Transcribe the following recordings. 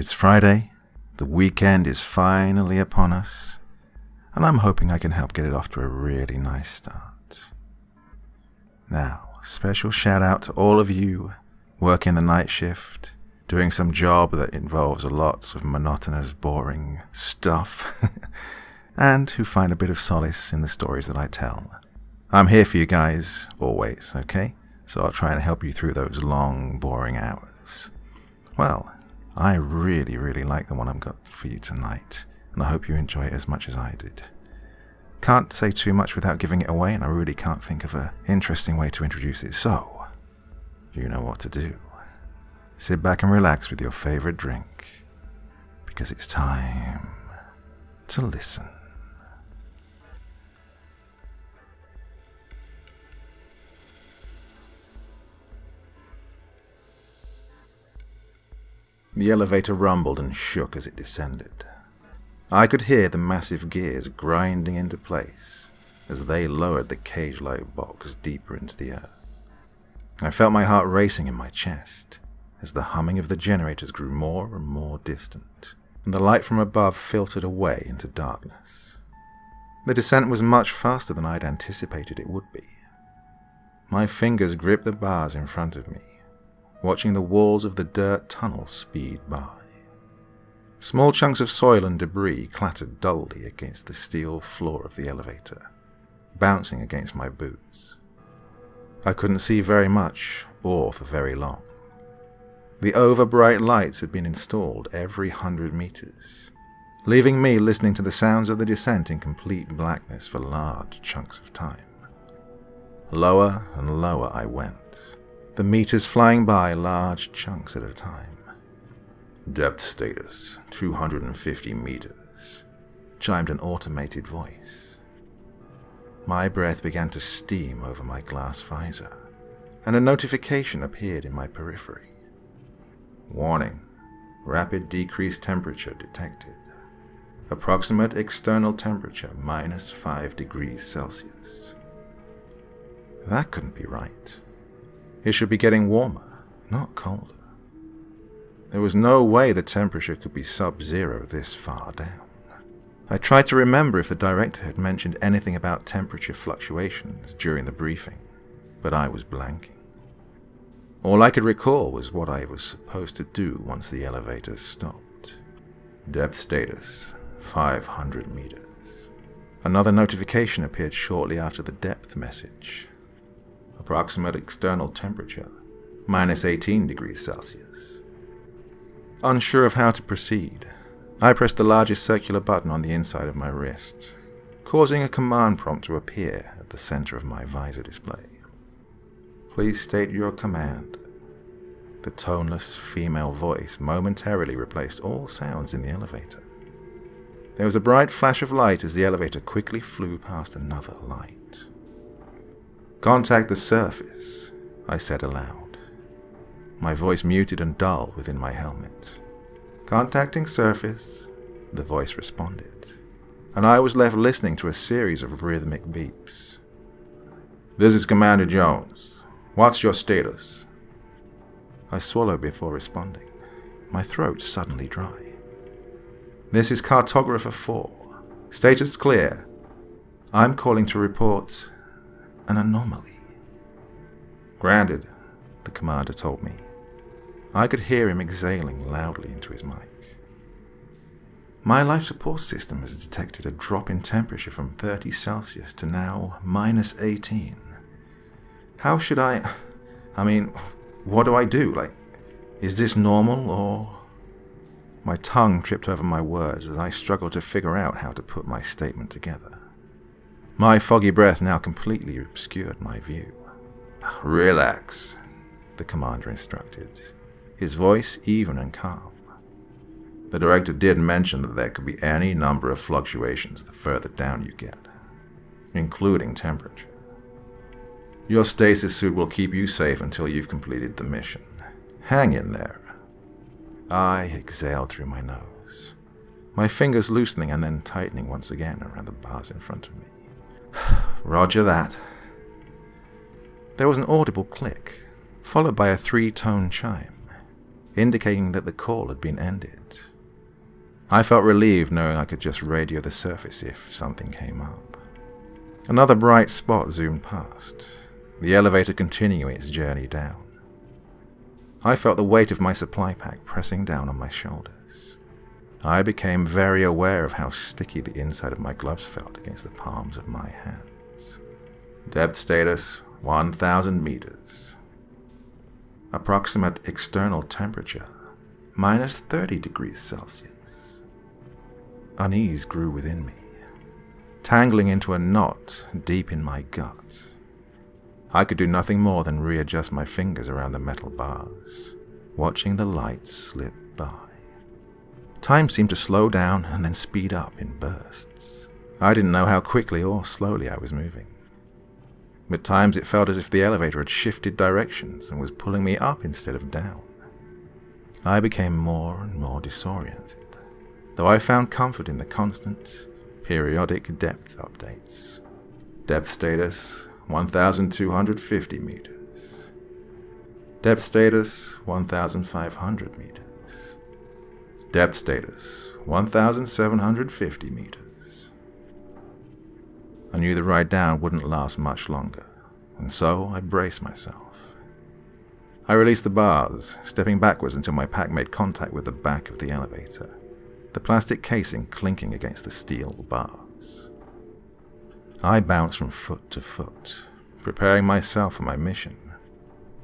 It's Friday, the weekend is finally upon us, and I'm hoping I can help get it off to a really nice start. Now, special shout out to all of you working the night shift, doing some job that involves lots of monotonous, boring stuff, and who find a bit of solace in the stories that I tell. I'm here for you guys, always, okay? So I'll try and help you through those long, boring hours. Well, I really, really like the one I've got for you tonight, and I hope you enjoy it as much as I did. Can't say too much without giving it away, and I really can't think of an interesting way to introduce it, so you know what to do. Sit back and relax with your favorite drink, because it's time to listen. The elevator rumbled and shook as it descended. I could hear the massive gears grinding into place as they lowered the cage-like box deeper into the earth. I felt my heart racing in my chest as the humming of the generators grew more and more distant, and the light from above filtered away into darkness. The descent was much faster than I'd anticipated it would be. My fingers gripped the bars in front of me, watching the walls of the dirt tunnel speed by. Small chunks of soil and debris clattered dully against the steel floor of the elevator, bouncing against my boots. I couldn't see very much, or for very long. The over-bright lights had been installed every hundred meters, leaving me listening to the sounds of the descent in complete blackness for large chunks of time. Lower and lower I went, the meters flying by large chunks at a time. Depth status 250 meters, chimed an automated voice. My breath began to steam over my glass visor, and a notification appeared in my periphery. Warning Rapid decreased temperature detected. Approximate external temperature minus 5 degrees Celsius. That couldn't be right. It should be getting warmer, not colder. There was no way the temperature could be sub-zero this far down. I tried to remember if the director had mentioned anything about temperature fluctuations during the briefing, but I was blanking. All I could recall was what I was supposed to do once the elevator stopped. Depth status 500 meters. Another notification appeared shortly after the depth message. Approximate external temperature minus 18 degrees Celsius. Unsure of how to proceed, I pressed the largest circular button on the inside of my wrist, causing a command prompt to appear at the center of my visor display. Please state your command. The toneless female voice momentarily replaced all sounds in the elevator. There was a bright flash of light as the elevator quickly flew past another light. Contact the surface, I said aloud, my voice muted and dull within my helmet. Contacting surface, the voice responded, and I was left listening to a series of rhythmic beeps. This is Commander Jones. What's your status? I swallowed before responding, my throat suddenly dry. This is Cartographer 4. Status clear. I'm calling to report an anomaly. Granted, the commander told me. I could hear him exhaling loudly into his mic. My life support system has detected a drop in temperature from 30 Celsius to now minus 18. How should I... I mean, what do I do? Like, is this normal or... My tongue tripped over my words as I struggled to figure out how to put my statement together. My foggy breath now completely obscured my view. Relax, the commander instructed his voice even and calm. The director did mention that there could be any number of fluctuations the further down you get, including temperature. Your stasis suit will keep you safe until you've completed the mission. Hang in there. I exhaled through my nose, my fingers loosening and then tightening once again around the bars in front of me. Roger that. There was an audible click, followed by a three tone chime. indicating that the call had been ended. I felt relieved knowing I could just radio the surface if something came up. Another bright spot zoomed past, the elevator continuing its journey down. I felt the weight of my supply pack pressing down on my shoulders. I became very aware of how sticky the inside of my gloves felt against the palms of my hands. Depth status 1000 meters. Approximate external temperature minus 30 degrees Celsius. Unease grew within me, tangling into a knot deep in my gut. I could do nothing more than readjust my fingers around the metal bars, watching the lights slip. Time seemed to slow down and then speed up in bursts. I didn't know how quickly or slowly I was moving. At times it felt as if the elevator had shifted directions and was pulling me up instead of down. I became more and more disoriented, though I found comfort in the constant, periodic depth updates. Depth status 1,250 meters. Depth status 1,500 meters. Depth status 1,750 meters. I knew the ride down wouldn't last much longer, and so I braced myself. I released the bars, stepping backwards until my pack made contact with the back of the elevator, the plastic casing clinking against the steel bars. I bounced from foot to foot, preparing myself for my mission,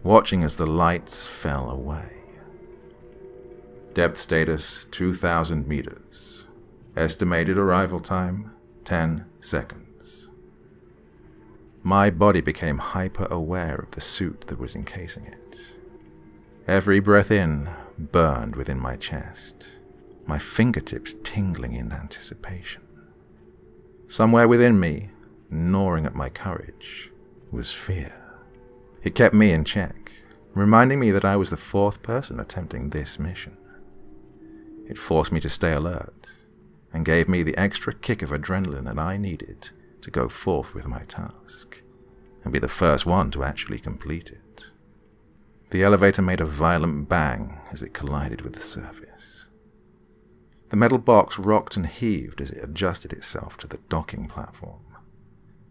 watching as the lights fell away. Depth status 2,000 meters. Estimated arrival time 10 seconds. My body became hyper aware of the suit that was encasing it. Every breath in burned within my chest, my fingertips tingling in anticipation. Somewhere within me, gnawing at my courage, was fear. It kept me in check, reminding me that I was the fourth person attempting this mission. It forced me to stay alert, and gave me the extra kick of adrenaline that I needed to go forth with my task, and be the first one to actually complete it. The elevator made a violent bang as it collided with the surface. The metal box rocked and heaved as it adjusted itself to the docking platform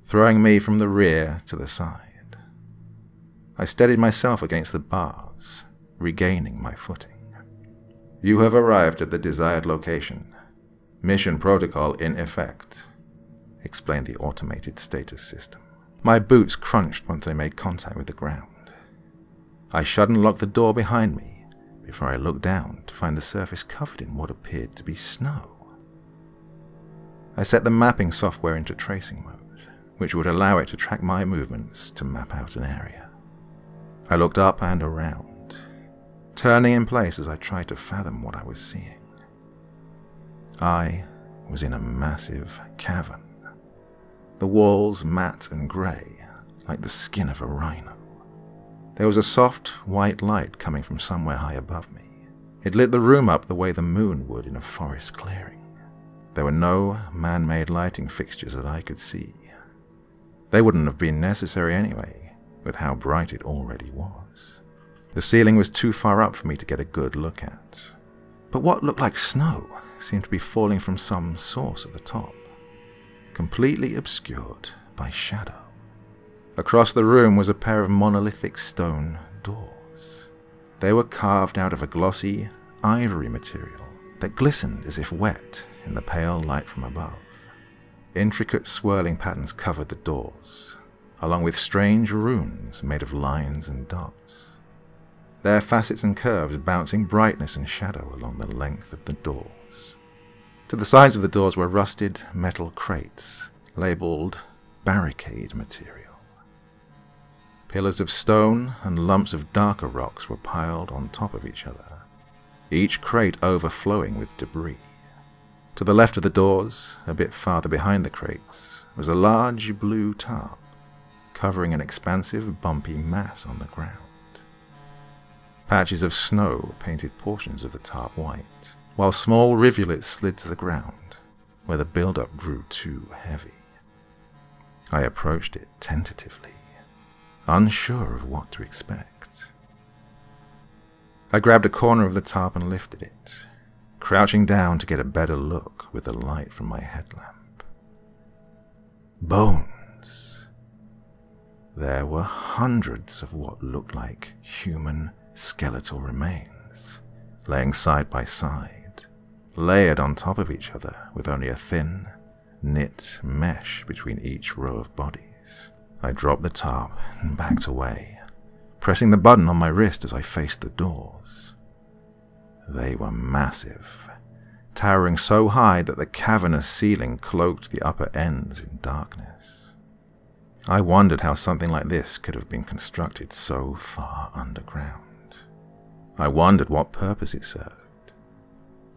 throwing me from the rear to the side. I steadied myself against the bars, regaining my footing. You have arrived at the desired location. Mission protocol in effect, explained the automated status system. My boots crunched once I made contact with the ground. I shut and locked the door behind me before I looked down to find the surface covered in what appeared to be snow. I set the mapping software into tracing mode which would allow it to track my movements to map out an area. I looked up and around, turning in place as I tried to fathom what I was seeing. I was in a massive cavern, the walls matte and grey, like the skin of a rhino. There was a soft, white light coming from somewhere high above me. It lit the room up the way the moon would in a forest clearing. There were no man made lighting fixtures that I could see, they wouldn't have been necessary anyway, with how bright it already was. The ceiling was too far up for me to get a good look at. But what looked like snow seemed to be falling from some source at the top, completely obscured by shadow. Across the room was a pair of monolithic stone doors. They were carved out of a glossy, ivory material that glistened as if wet in the pale light from above. Intricate swirling patterns covered the doors, along with strange runes made of lines and dots. Their facets and curves bouncing brightness and shadow along the length of the doors. To the sides of the doors were rusted metal crates, labelled barricade material. Pillars of stone and lumps of darker rocks were piled on top of each other, each crate overflowing with debris. To the left of the doors, a bit farther behind the crates, was a large blue tarp, covering an expansive bumpy mass on the ground. Patches of snow painted portions of the tarp white, while small rivulets slid to the ground, where the buildup grew too heavy. I approached it tentatively, unsure of what to expect. I grabbed a corner of the tarp and lifted it, crouching down to get a better look with the light from my headlamp. Bones. There were hundreds of what looked like human skeletal remains, laying side by side, layered on top of each other with only a thin, knit mesh between each row of bodies. I dropped the tarp and backed away, pressing the button on my wrist as I faced the doors. They were massive, towering so high that the cavernous ceiling cloaked the upper ends in darkness. I wondered how something like this could have been constructed so far underground. I wondered what purpose it served.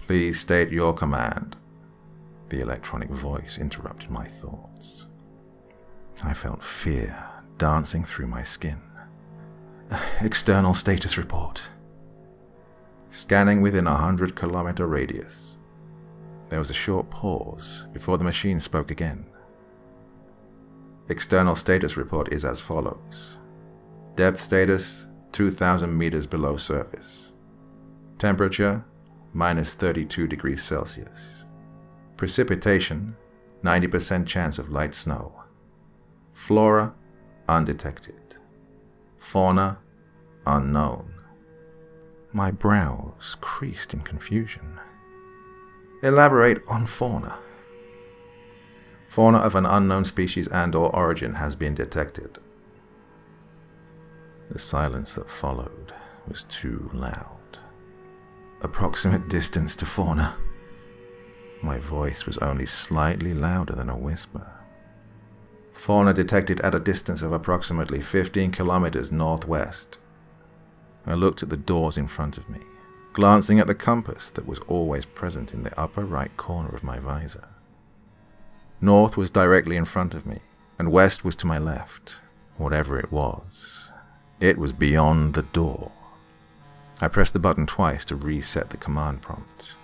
Please state your command. The electronic voice interrupted my thoughts. I felt fear dancing through my skin. External status report. Scanning within a hundred kilometer radius. There was a short pause before the machine spoke again. External status report is as follows. Depth status 2,000 meters below surface. Temperature, minus 32 degrees Celsius. Precipitation, 90% chance of light snow. Flora, undetected. Fauna, unknown. My brows creased in confusion. Elaborate on fauna. Fauna of an unknown species and or origin has been detected. The silence that followed was too loud. Approximate distance to fauna. My voice was only slightly louder than a whisper. Fauna detected at a distance of approximately 15 kilometers northwest. I looked at the doors in front of me, glancing at the compass that was always present in the upper right corner of my visor. North was directly in front of me, and west was to my left, whatever it was. It was beyond the door. I pressed the button twice to reset the command prompt.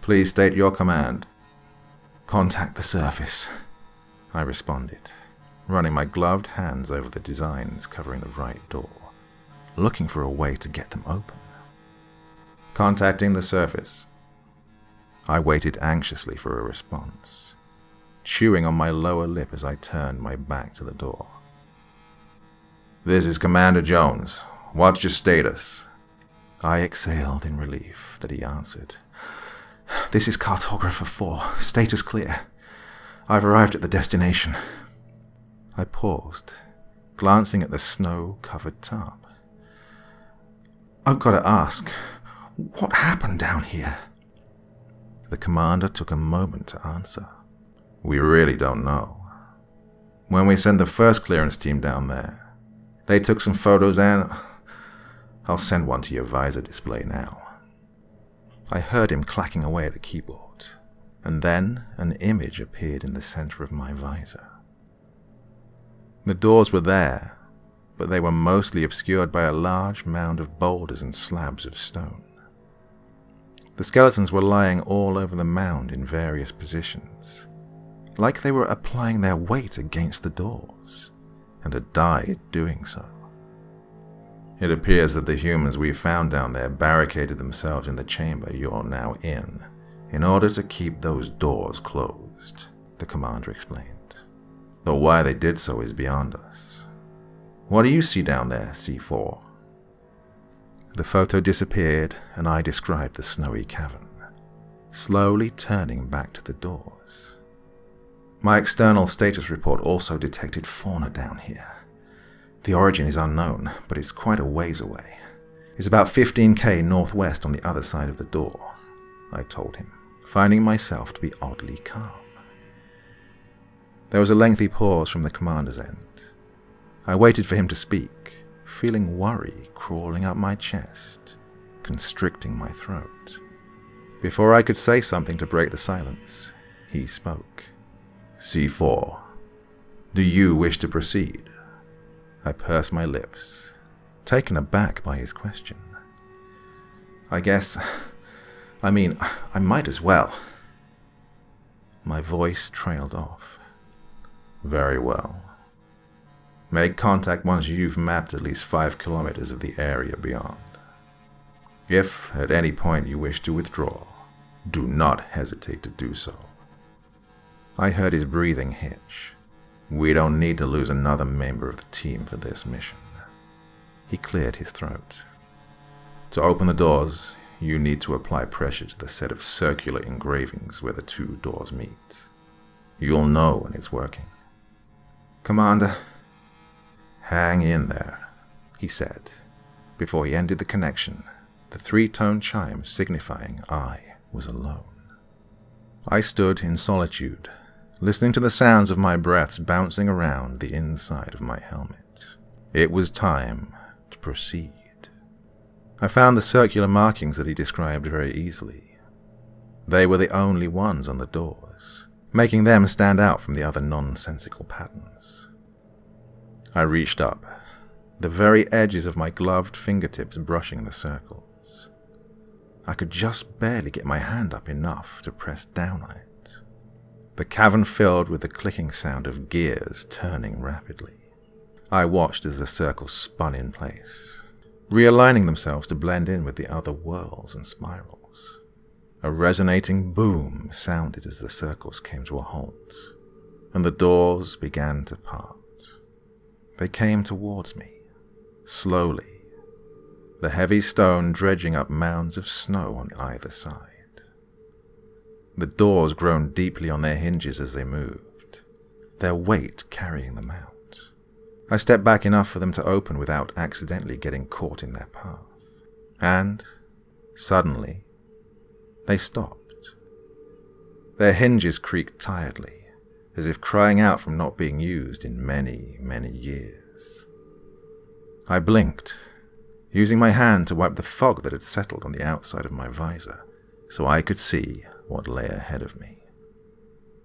Please state your command. Contact the surface, I responded, running my gloved hands over the designs covering the right door, looking for a way to get them open. Contacting the surface. I waited anxiously for a response, chewing on my lower lip as I turned my back to the door. This is Commander Jones. What's your status? I exhaled in relief that he answered. This is Cartographer 4. Status clear. I've arrived at the destination. I paused, glancing at the snow-covered tarp. I've got to ask, what happened down here? The commander took a moment to answer. We really don't know. When we sent the first clearance team down there, they took some photos and... I'll send one to your visor display now. I heard him clacking away at a keyboard, and then an image appeared in the center of my visor. The doors were there, but they were mostly obscured by a large mound of boulders and slabs of stone. The skeletons were lying all over the mound in various positions, like they were applying their weight against the doors and had died doing so. It appears that the humans we found down there barricaded themselves in the chamber you're now in, in order to keep those doors closed, the commander explained. Though why they did so is beyond us. What do you see down there, C4? The photo disappeared, and I described the snowy cavern, slowly turning back to the doors. My external status report also detected fauna down here. The origin is unknown, but it's quite a ways away. It's about 15k northwest on the other side of the door, I told him, finding myself to be oddly calm. There was a lengthy pause from the commander's end. I waited for him to speak, feeling worry crawling up my chest, constricting my throat. Before I could say something to break the silence, he spoke. C4. Do you wish to proceed? I pursed my lips, taken aback by his question. I guess. I mean, I might as well. My voice trailed off. Very well. Make contact once you've mapped at least five kilometers of the area beyond. If at any point you wish to withdraw, do not hesitate to do so. I heard his breathing hitch. We don't need to lose another member of the team for this mission. He cleared his throat. To open the doors, you need to apply pressure to the set of circular engravings where the two doors meet. You'll know when it's working. Commander, hang in there, he said, before he ended the connection, the three-tone chime signifying I was alone. I stood in solitude, listening to the sounds of my breaths bouncing around the inside of my helmet. It was time to proceed. I found the circular markings that he described very easily. They were the only ones on the doors, making them stand out from the other nonsensical patterns. I reached up, the very edges of my gloved fingertips brushing the circles. I could just barely get my hand up enough to press down on it. The cavern filled with the clicking sound of gears turning rapidly. I watched as the circles spun in place, realigning themselves to blend in with the other whirls and spirals. A resonating boom sounded as the circles came to a halt, and the doors began to part. They came towards me, slowly, the heavy stone dredging up mounds of snow on either side. The doors groaned deeply on their hinges as they moved, their weight carrying them out. I stepped back enough for them to open without accidentally getting caught in their path. And, suddenly, they stopped. Their hinges creaked tiredly, as if crying out from not being used in many, many years. I blinked, using my hand to wipe the fog that had settled on the outside of my visor so I could see what lay ahead of me.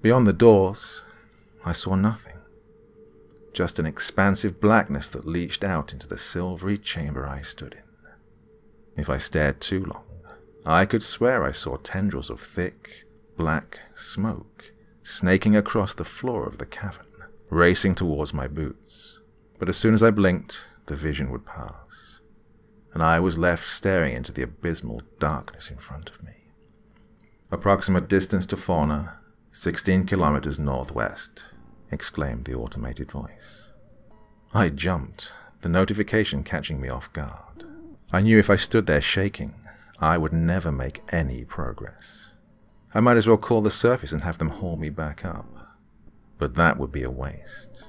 Beyond the doors, I saw nothing just an expansive blackness that leached out into the silvery chamber I stood in. If I stared too long, I could swear I saw tendrils of thick, black smoke snaking across the floor of the cavern, racing towards my boots. But as soon as I blinked, the vision would pass, and I was left staring into the abysmal darkness in front of me. Approximate distance to fauna, 16 kilometers northwest, exclaimed the automated voice. I jumped, the notification catching me off guard. I knew if I stood there shaking, I would never make any progress. I might as well call the surface and have them haul me back up. But that would be a waste.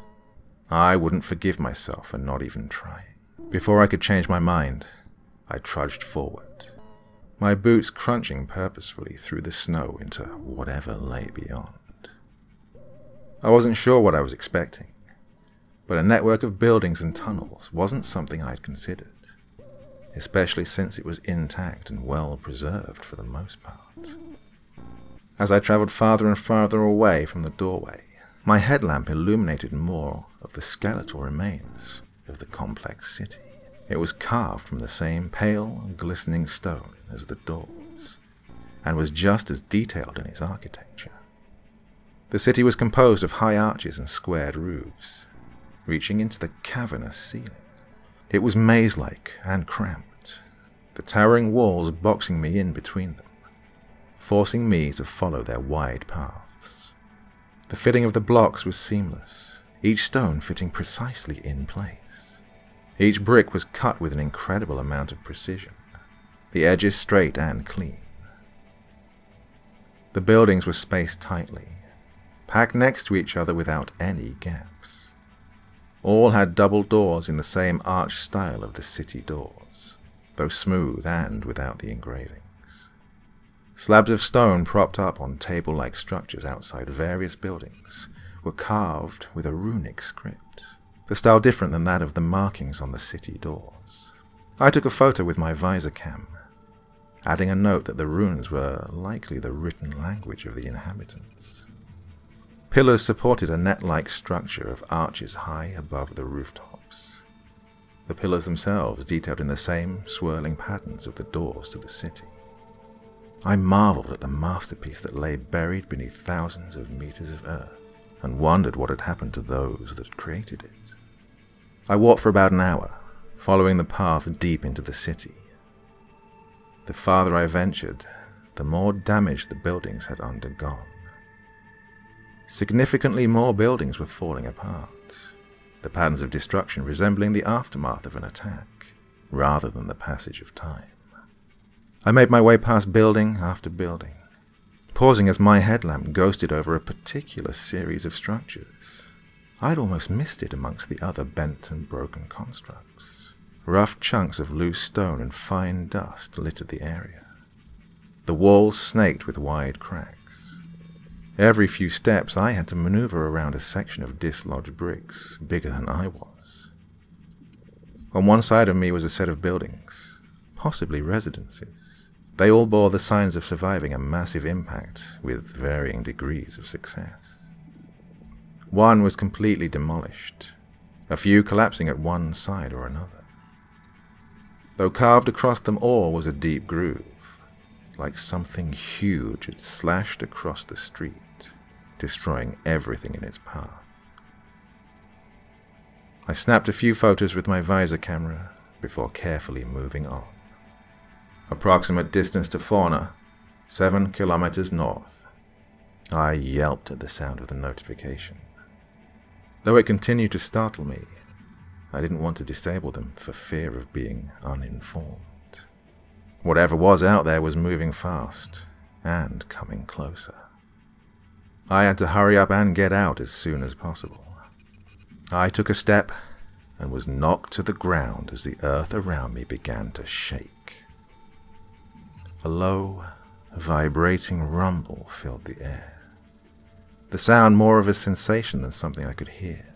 I wouldn't forgive myself for not even trying. Before I could change my mind, I trudged forward, my boots crunching purposefully through the snow into whatever lay beyond. I wasn't sure what I was expecting, but a network of buildings and tunnels wasn't something I'd considered, especially since it was intact and well preserved for the most part. As I travelled farther and farther away from the doorway, my headlamp illuminated more of the skeletal remains of the complex city. It was carved from the same pale, glistening stone as the doors, and was just as detailed in its architecture. The city was composed of high arches and squared roofs, reaching into the cavernous ceiling. It was maze-like and cramped, the towering walls boxing me in between them, forcing me to follow their wide paths. The fitting of the blocks was seamless, each stone fitting precisely in place. Each brick was cut with an incredible amount of precision, the edges straight and clean. The buildings were spaced tightly, packed next to each other without any gaps. All had double doors in the same arch style of the city doors, though smooth and without the engravings. Slabs of stone propped up on table-like structures outside various buildings were carved with a runic script, the style different than that of the markings on the city doors. I took a photo with my visor cam, adding a note that the runes were likely the written language of the inhabitants. Pillars supported a net-like structure of arches high above the rooftops. The pillars themselves detailed in the same swirling patterns of the doors to the city. I marveled at the masterpiece that lay buried beneath thousands of meters of earth, and wondered what had happened to those that created it. I walked for about an hour, following the path deep into the city. The farther I ventured, the more damage the buildings had undergone. Significantly more buildings were falling apart, the patterns of destruction resembling the aftermath of an attack, rather than the passage of time. I made my way past building after building, pausing as my headlamp ghosted over a particular series of structures. I'd almost missed it amongst the other bent and broken constructs. Rough chunks of loose stone and fine dust littered the area. The walls snaked with wide cracks. Every few steps I had to maneuver around a section of dislodged bricks bigger than I was. On one side of me was a set of buildings, possibly residences. They all bore the signs of surviving a massive impact with varying degrees of success. One was completely demolished, a few collapsing at one side or another. Though carved across them all was a deep groove, like something huge had slashed across the street, destroying everything in its path. I snapped a few photos with my visor camera before carefully moving on. Approximate distance to fauna, 7 kilometers north. I yelped at the sound of the notification. Though it continued to startle me, I didn't want to disable them for fear of being uninformed. Whatever was out there was moving fast and coming closer. I had to hurry up and get out as soon as possible. I took a step and was knocked to the ground as the earth around me began to shake. A low, vibrating rumble filled the air. The sound more of a sensation than something I could hear.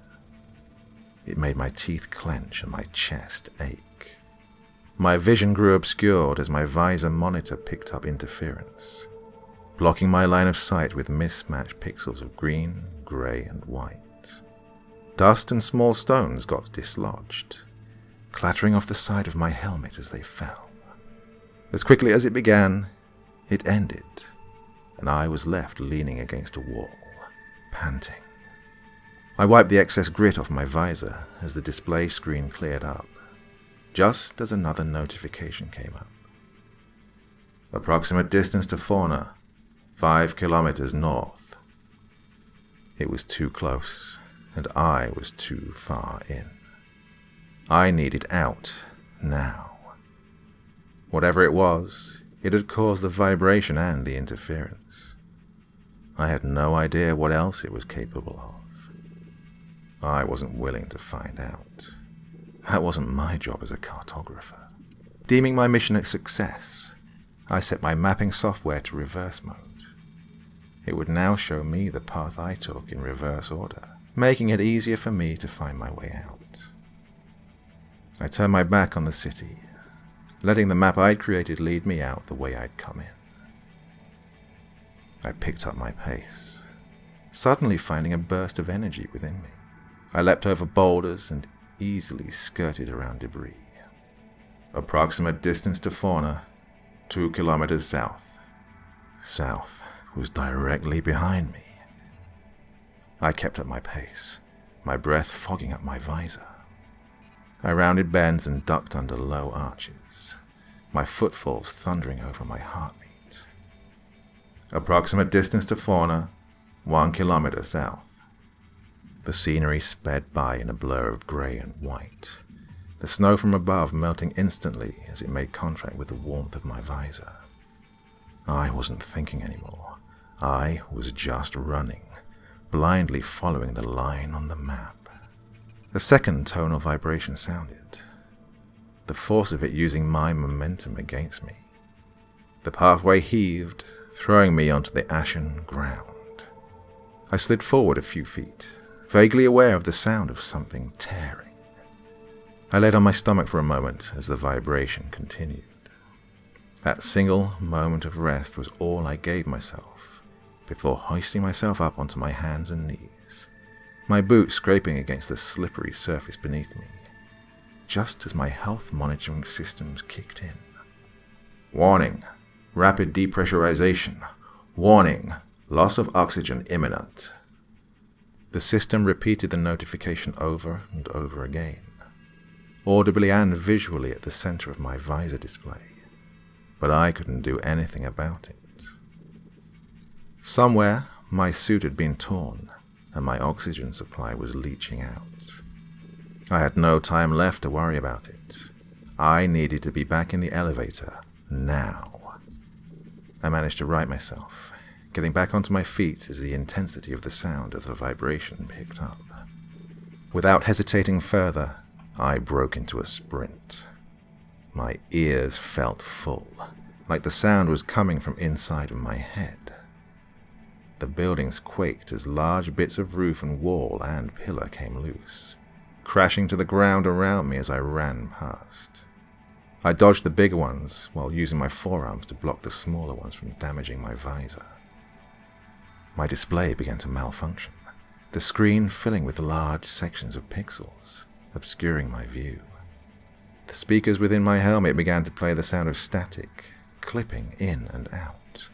It made my teeth clench and my chest ache. My vision grew obscured as my visor monitor picked up interference, blocking my line of sight with mismatched pixels of green, grey, and white. Dust and small stones got dislodged, clattering off the side of my helmet as they fell. As quickly as it began, it ended, and I was left leaning against a wall, panting. I wiped the excess grit off my visor as the display screen cleared up, just as another notification came up. Approximate distance to fauna, 5 kilometers north. It was too close, and I was too far in. I needed out now. Whatever it was, it had caused the vibration and the interference. I had no idea what else it was capable of. I wasn't willing to find out. That wasn't my job as a cartographer. Deeming my mission a success, I set my mapping software to reverse mode. It would now show me the path I took in reverse order, making it easier for me to find my way out. I turned my back on the city letting the map I'd created lead me out the way I'd come in. I picked up my pace, suddenly finding a burst of energy within me. I leapt over boulders and easily skirted around debris. Approximate distance to fauna, two kilometers south. South was directly behind me. I kept up my pace, my breath fogging up my visor. I rounded bends and ducked under low arches, my footfalls thundering over my heartbeat. Approximate distance to fauna, one kilometer south. The scenery sped by in a blur of grey and white, the snow from above melting instantly as it made contact with the warmth of my visor. I wasn't thinking anymore. I was just running, blindly following the line on the map. A second tonal vibration sounded, the force of it using my momentum against me. The pathway heaved, throwing me onto the ashen ground. I slid forward a few feet, vaguely aware of the sound of something tearing. I laid on my stomach for a moment as the vibration continued. That single moment of rest was all I gave myself before hoisting myself up onto my hands and knees my boot scraping against the slippery surface beneath me, just as my health monitoring systems kicked in. Warning, rapid depressurization. Warning, loss of oxygen imminent. The system repeated the notification over and over again, audibly and visually at the center of my visor display. but I couldn't do anything about it. Somewhere, my suit had been torn, and my oxygen supply was leaching out. I had no time left to worry about it. I needed to be back in the elevator, now. I managed to right myself, getting back onto my feet as the intensity of the sound of the vibration picked up. Without hesitating further, I broke into a sprint. My ears felt full, like the sound was coming from inside of my head. The buildings quaked as large bits of roof and wall and pillar came loose, crashing to the ground around me as I ran past. I dodged the bigger ones while using my forearms to block the smaller ones from damaging my visor. My display began to malfunction, the screen filling with large sections of pixels, obscuring my view. The speakers within my helmet began to play the sound of static, clipping in and out.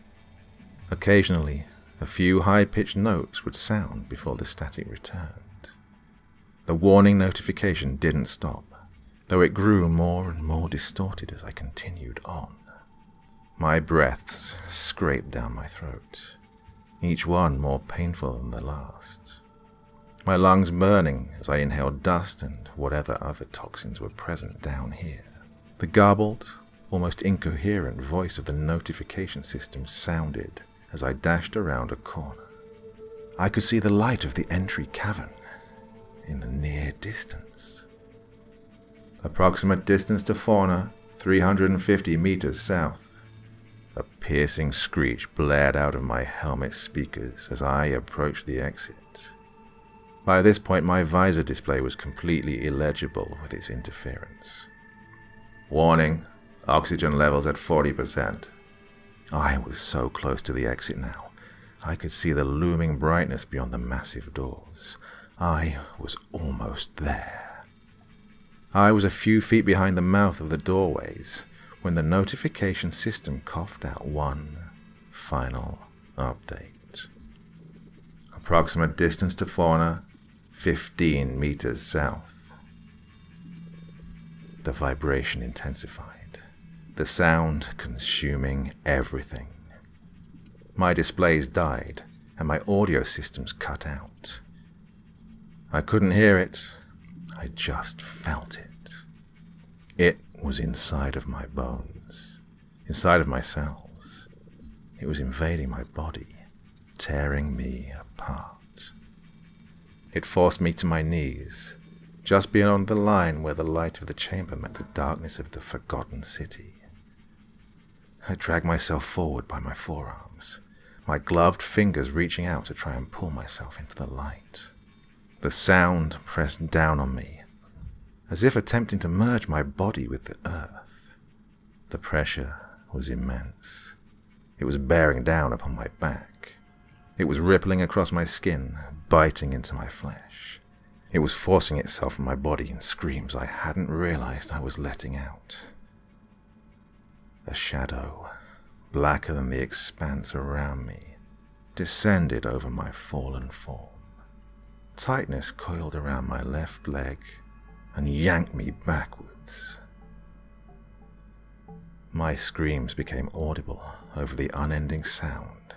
Occasionally, a few high-pitched notes would sound before the static returned. The warning notification didn't stop, though it grew more and more distorted as I continued on. My breaths scraped down my throat, each one more painful than the last. My lungs burning as I inhaled dust and whatever other toxins were present down here. The garbled, almost incoherent voice of the notification system sounded as I dashed around a corner. I could see the light of the entry cavern in the near distance. Approximate distance to fauna 350 meters south. A piercing screech blared out of my helmet speakers as I approached the exit. By this point, my visor display was completely illegible with its interference. Warning, oxygen levels at 40%. I was so close to the exit now. I could see the looming brightness beyond the massive doors. I was almost there. I was a few feet behind the mouth of the doorways when the notification system coughed out one final update. Approximate distance to fauna 15 meters south. The vibration intensified the sound consuming everything. My displays died, and my audio systems cut out. I couldn't hear it, I just felt it. It was inside of my bones, inside of my cells. It was invading my body, tearing me apart. It forced me to my knees, just beyond the line where the light of the chamber met the darkness of the forgotten city. I dragged myself forward by my forearms, my gloved fingers reaching out to try and pull myself into the light. The sound pressed down on me, as if attempting to merge my body with the earth. The pressure was immense. It was bearing down upon my back. It was rippling across my skin, biting into my flesh. It was forcing itself on my body in screams I hadn't realized I was letting out. A shadow, blacker than the expanse around me, descended over my fallen form. Tightness coiled around my left leg and yanked me backwards. My screams became audible over the unending sound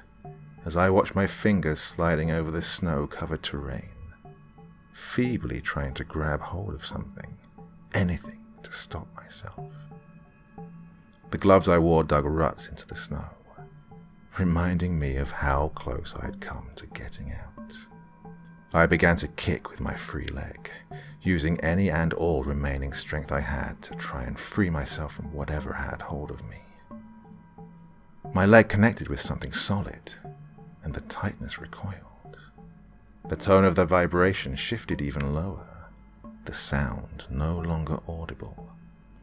as I watched my fingers sliding over the snow covered terrain, feebly trying to grab hold of something, anything to stop myself. The gloves I wore dug ruts into the snow, reminding me of how close I had come to getting out. I began to kick with my free leg, using any and all remaining strength I had to try and free myself from whatever had hold of me. My leg connected with something solid, and the tightness recoiled. The tone of the vibration shifted even lower, the sound no longer audible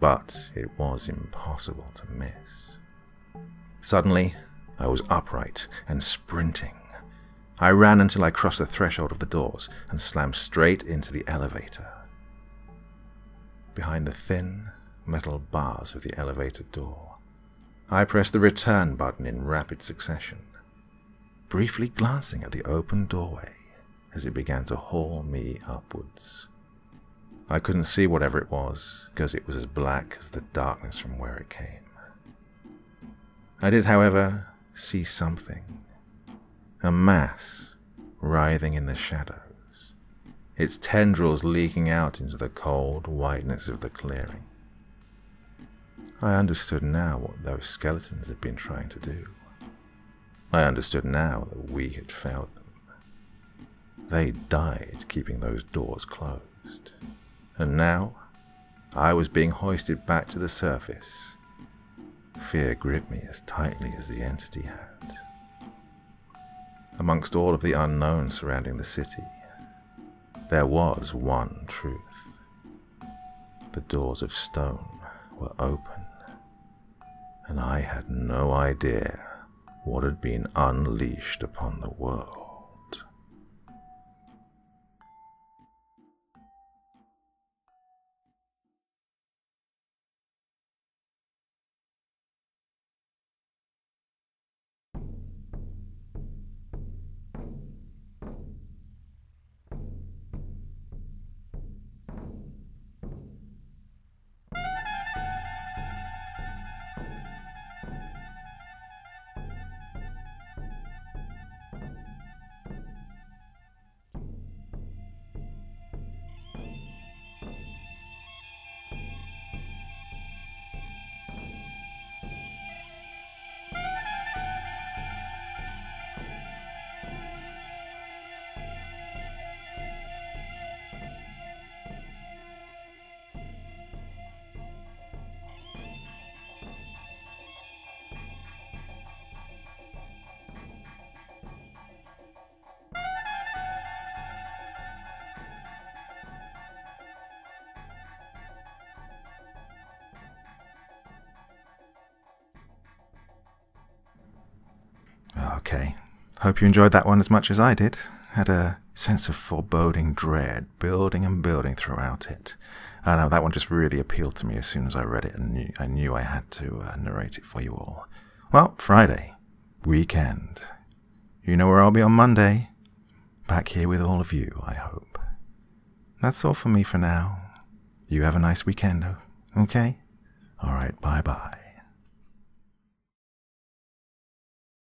but it was impossible to miss. Suddenly, I was upright and sprinting. I ran until I crossed the threshold of the doors and slammed straight into the elevator. Behind the thin metal bars of the elevator door, I pressed the return button in rapid succession, briefly glancing at the open doorway as it began to haul me upwards. I couldn't see whatever it was, because it was as black as the darkness from where it came. I did, however, see something. A mass writhing in the shadows, its tendrils leaking out into the cold whiteness of the clearing. I understood now what those skeletons had been trying to do. I understood now that we had failed them. They died keeping those doors closed. And now, I was being hoisted back to the surface. Fear gripped me as tightly as the entity had. Amongst all of the unknown surrounding the city, there was one truth. The doors of stone were open and I had no idea what had been unleashed upon the world. Hope you enjoyed that one as much as I did. Had a sense of foreboding dread building and building throughout it. I know that one just really appealed to me as soon as I read it and knew, I knew I had to uh, narrate it for you all. Well, Friday, weekend. You know where I'll be on Monday. Back here with all of you, I hope. That's all for me for now. You have a nice weekend, okay? Alright, bye bye.